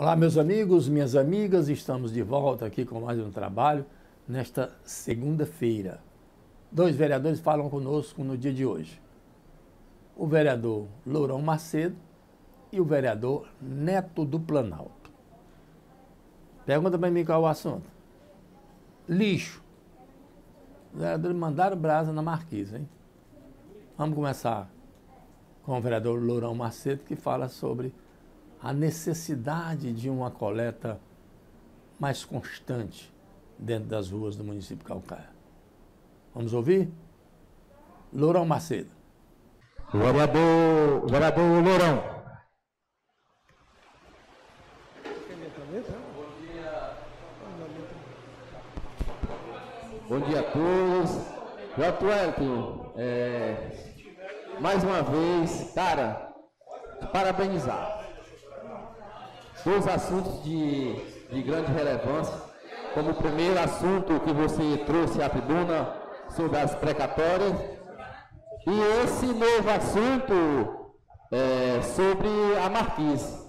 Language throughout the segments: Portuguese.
Olá, meus amigos, minhas amigas, estamos de volta aqui com mais um trabalho nesta segunda-feira. Dois vereadores falam conosco no dia de hoje. O vereador Lourão Macedo e o vereador Neto do Planalto. Pergunta para mim qual é o assunto. Lixo. Os vereadores mandaram brasa na marquise, hein? Vamos começar com o vereador Lourão Macedo, que fala sobre a necessidade de uma coleta mais constante dentro das ruas do município de Calcaia. Vamos ouvir? Lourão Macedo. Vereador, vereador Lourão. Bom dia a todos. Joto Elton, é, mais uma vez, cara, parabenizar dois assuntos de, de grande relevância, como o primeiro assunto que você trouxe à tribuna sobre as precatórias, e esse novo assunto é, sobre a Marquise.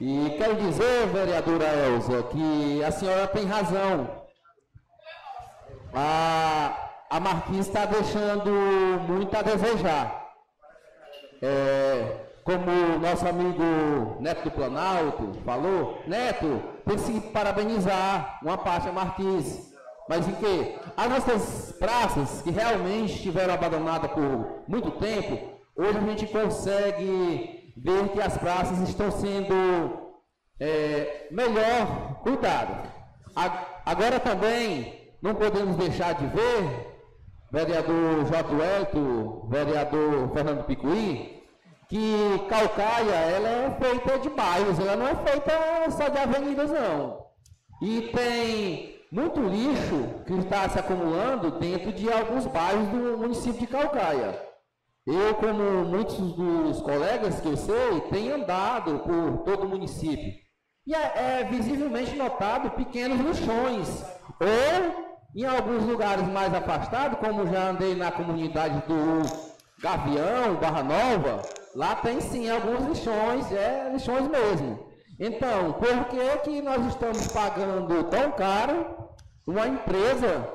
E quero dizer, vereadora Elza, que a senhora tem razão. A, a Marquise está deixando muito a desejar. É, como nosso amigo Neto do Planalto falou, Neto, tem que parabenizar uma parte a Marquise. Mas em que? As nossas praças, que realmente estiveram abandonadas por muito tempo, hoje a gente consegue ver que as praças estão sendo é, melhor cuidadas. Agora também não podemos deixar de ver, vereador J. Elto, vereador Fernando Picuí, que Calcaia ela é feita de bairros, ela não é feita só de avenidas não. E tem muito lixo que está se acumulando dentro de alguns bairros do município de Calcaia. Eu, como muitos dos colegas que eu sei, tenho andado por todo o município. E é, é visivelmente notado pequenos lixões. Ou em alguns lugares mais afastados, como já andei na comunidade do Gavião, Barra Nova, Lá tem sim alguns lixões, é lixões mesmo. Então, por que, que nós estamos pagando tão caro uma empresa,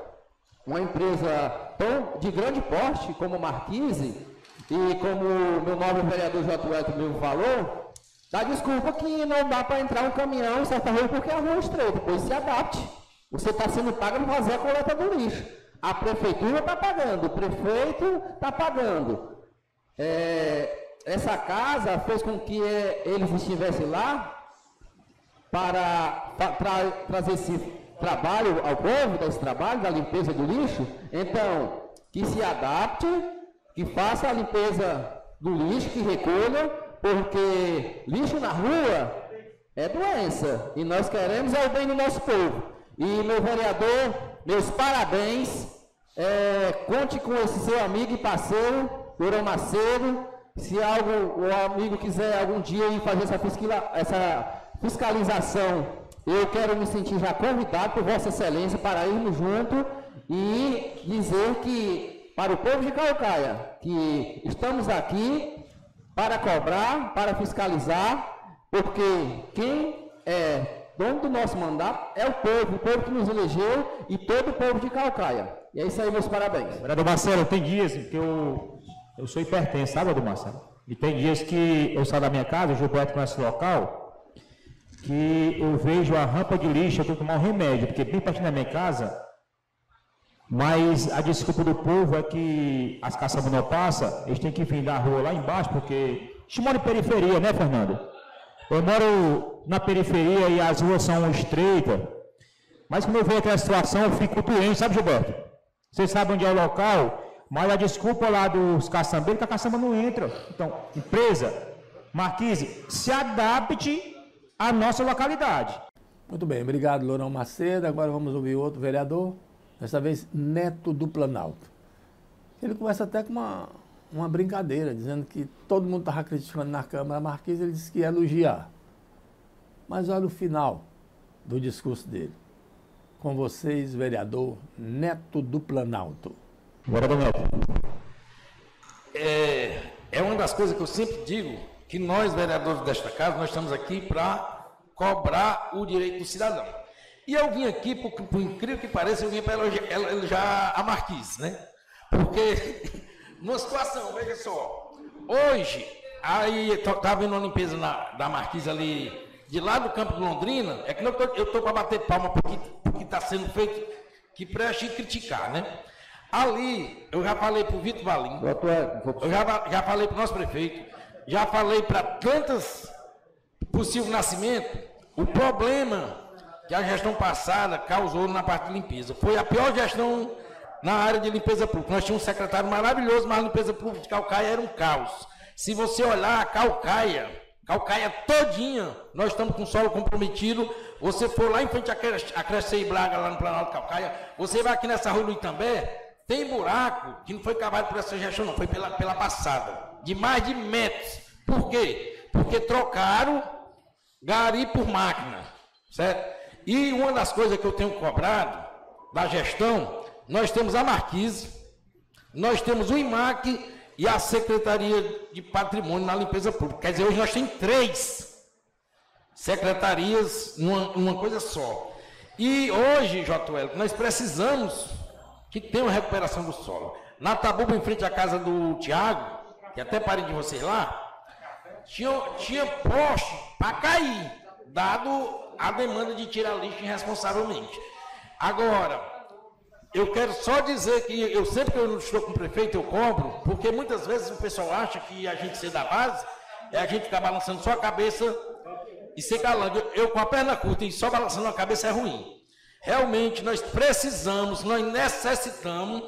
uma empresa tão de grande porte como Marquise, e como o meu nobre vereador J. mesmo falou, dá desculpa que não dá para entrar um caminhão em certa rua porque a rua é estreita, pois se adapte. Você está sendo pago para fazer a coleta do lixo. A prefeitura está pagando, o prefeito está pagando. Essa casa fez com que eles estivessem lá para tra trazer esse trabalho ao povo, desse trabalho, da limpeza do lixo. Então, que se adapte, que faça a limpeza do lixo, que recolha, porque lixo na rua é doença. E nós queremos é o bem do nosso povo. E meu vereador, meus parabéns. É, conte com esse seu amigo e parceiro, Durão Macedo, se algo, o amigo quiser algum dia ir fazer essa, essa fiscalização, eu quero me sentir já convidado por Vossa Excelência para irmos junto e dizer que, para o povo de Calcaia, que estamos aqui para cobrar, para fiscalizar, porque quem é dono do nosso mandato é o povo, o povo que nos elegeu e todo o povo de Calcaia. E é isso aí, meus parabéns. Vereador Marcelo, tem dias que eu eu sou hipertenso, sabe, do Marcelo? E tem dias que eu saio da minha casa, o Gilberto conhece esse local, que eu vejo a rampa de lixo, eu tenho que tomar um remédio, porque bem pertinho da minha casa, mas a desculpa do povo é que as caçambas não passam, eles têm que vir da rua lá embaixo, porque a gente mora em periferia, né, Fernando? Eu moro na periferia e as ruas são estreitas, mas quando eu vejo aquela situação, eu fico doente, sabe, Gilberto? Vocês sabem onde é o local? Mas a desculpa lá dos caçambeiros que a caçamba não entra. Então, empresa, Marquise, se adapte à nossa localidade. Muito bem, obrigado, Lourão Macedo. Agora vamos ouvir outro vereador, dessa vez Neto do Planalto. Ele começa até com uma, uma brincadeira, dizendo que todo mundo estava criticando na Câmara a Marquise, ele disse que ia elogiar. Mas olha o final do discurso dele. Com vocês, vereador Neto do Planalto. Bora, Neto. É, é uma das coisas que eu sempre digo que nós, vereadores desta casa, nós estamos aqui para cobrar o direito do cidadão. E eu vim aqui, por, por incrível que pareça, eu vim para elogiar, elogiar a Marquise, né? Porque, numa situação, veja só, hoje, aí estava vendo uma limpeza na, da Marquise ali, de lá do campo de Londrina, é que eu estou para bater palma porque está sendo feito, que preste criticar, né? Ali, eu já falei para o Vitor Valim, eu já, já falei para o nosso prefeito, já falei para tantas possível nascimento, o problema que a gestão passada causou na parte de limpeza. Foi a pior gestão na área de limpeza pública. Nós tínhamos um secretário maravilhoso, mas a limpeza pública de Calcaia era um caos. Se você olhar a Calcaia, Calcaia todinha, nós estamos com solo comprometido. Você for lá em frente a Crescer e Braga, lá no Planalto Calcaia, você vai aqui nessa rua do Itambé, tem buraco que não foi cavado por essa gestão, não, foi pela, pela passada, de mais de metros. Por quê? Porque trocaram gari por máquina, certo? E uma das coisas que eu tenho cobrado da gestão, nós temos a Marquise, nós temos o IMAC e a Secretaria de Patrimônio na limpeza pública. Quer dizer, hoje nós temos três secretarias numa, numa coisa só. E hoje, Jotuel, nós precisamos que tenha uma recuperação do solo. Na Tabuba, em frente à casa do Tiago, que até parei de vocês lá, tinha, tinha poste para cair, dado a demanda de tirar lixo irresponsavelmente. Agora, eu quero só dizer que eu sempre que eu estou com o prefeito, eu cobro, porque muitas vezes o pessoal acha que a gente ser da base é a gente ficar balançando só a cabeça e ser calando. Eu, eu com a perna curta e só balançando a cabeça é ruim. Realmente nós precisamos, nós necessitamos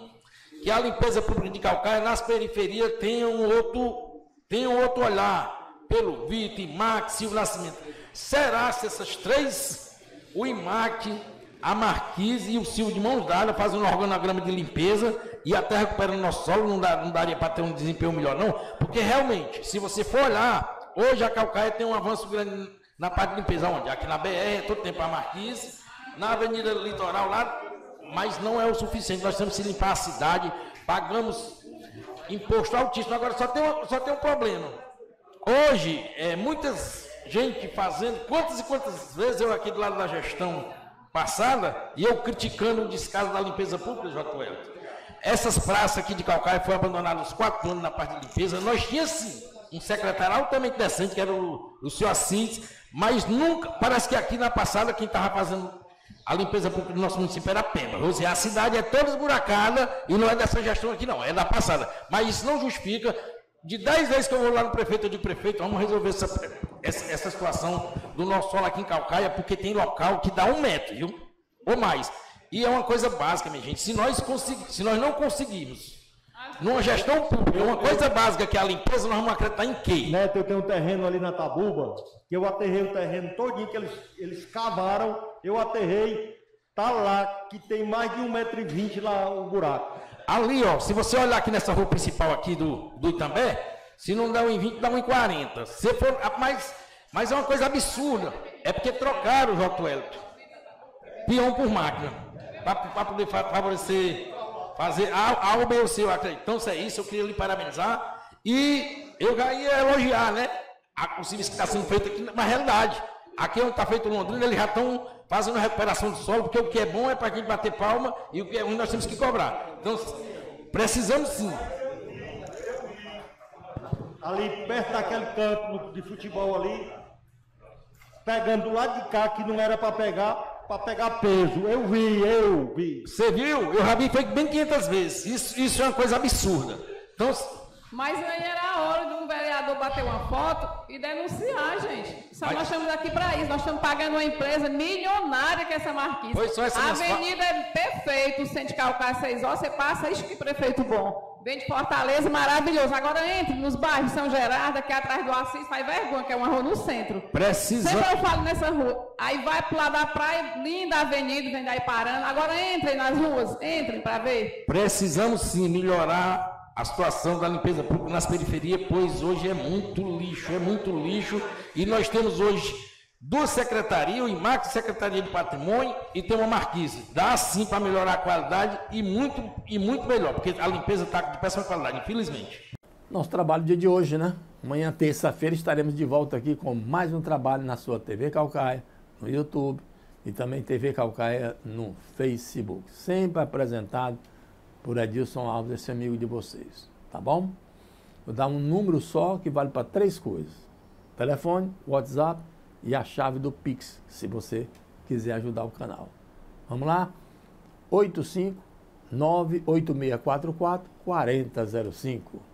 que a limpeza pública de Calcaia nas periferias tenha um outro, tenha um outro olhar pelo Vitor, Max e o Nascimento. Será se essas três, o IMAC, a Marquise e o Silvio de mãos dadas fazendo um organograma de limpeza e até recuperando nosso solo, não, dá, não daria para ter um desempenho melhor, não? Porque realmente, se você for olhar, hoje a Calcaia tem um avanço grande na parte de limpeza, onde? Aqui na BR, todo tempo a Marquise, na Avenida Litoral lá, mas não é o suficiente. Nós temos que limpar a cidade, pagamos imposto altíssimo. Agora só tem, só tem um problema. Hoje, é, muitas gente fazendo, quantas e quantas vezes eu aqui do lado da gestão passada, e eu criticando o descaso da limpeza pública, Jotuel. Essas praças aqui de Calcaia foram abandonadas uns quatro anos na parte de limpeza. Nós tínhamos sim um secretário altamente decente, que era o, o senhor Assis, mas nunca, parece que aqui na passada quem estava fazendo a limpeza pública do nosso município era seja, a cidade é toda esburacada e não é dessa gestão aqui, não, é da passada. Mas isso não justifica de dez vezes que eu vou lá no prefeito, eu digo, prefeito, vamos resolver essa, essa, essa situação do nosso solo aqui em Calcaia, porque tem local que dá um metro, viu? Ou mais. E é uma coisa básica, minha gente. Se nós, se nós não conseguirmos, numa gestão pública, uma coisa básica que é a limpeza, nós vamos acreditar em quê? Neto, eu tenho um terreno ali na Tabuba, que eu aterrei o terreno todinho que eles, eles cavaram, eu aterrei, tá lá, que tem mais de um metro e vinte lá o buraco. Ali, ó, se você olhar aqui nessa rua principal aqui do, do Itambé, se não dá 1,20, dá 1,40. Se for, ah, mas, mas é uma coisa absurda. É porque trocaram o Jotuelto. Peão por máquina. Para poder favorecer, fazer A, a ou B ou C, eu acredito. Então, se é isso, eu queria lhe parabenizar. E eu já ia elogiar, né? O serviço que está sendo feito aqui, na realidade. Aqui onde está feito Londrina, eles já estão fazendo recuperação do solo, porque o que é bom é para a gente bater palma e o que é ruim nós temos que cobrar. Então, precisamos sim. Ali perto daquele campo de futebol ali, pegando do lado de cá que não era para pegar, para pegar peso. Eu vi, eu vi. Você viu? Eu já vi feito bem 500 vezes. Isso, isso é uma coisa absurda. Então, mas aí era a hora de um vereador bater uma foto e denunciar, gente. Só Mas... nós estamos aqui para isso. Nós estamos pagando uma empresa milionária que é essa Marquise. Pois só essa a avenida é perfeita, o centro de calcar 6 horas, você passa, isso que prefeito bom. Vem de Fortaleza, maravilhoso. Agora entre nos bairros São Gerardo, aqui atrás do Assis, faz vergonha, que é uma rua no centro. Precisa. Sempre eu falo nessa rua. Aí vai pro lado da praia, linda avenida, vem daí parando. Agora entrem nas ruas, entrem para ver. Precisamos sim melhorar a situação da limpeza pública nas periferias, pois hoje é muito lixo, é muito lixo, e nós temos hoje duas secretarias, o IMAC, Secretaria de Patrimônio, e tem uma marquise. Dá sim para melhorar a qualidade e muito, e muito melhor, porque a limpeza está de péssima qualidade, infelizmente. Nosso trabalho dia de hoje, né? Amanhã, terça-feira, estaremos de volta aqui com mais um trabalho na sua TV Calcaia, no YouTube e também TV Calcaia no Facebook. Sempre apresentado por Edilson Alves, esse amigo de vocês. Tá bom? Vou dar um número só que vale para três coisas: telefone, WhatsApp e a chave do Pix, se você quiser ajudar o canal. Vamos lá? 85 98644 4005.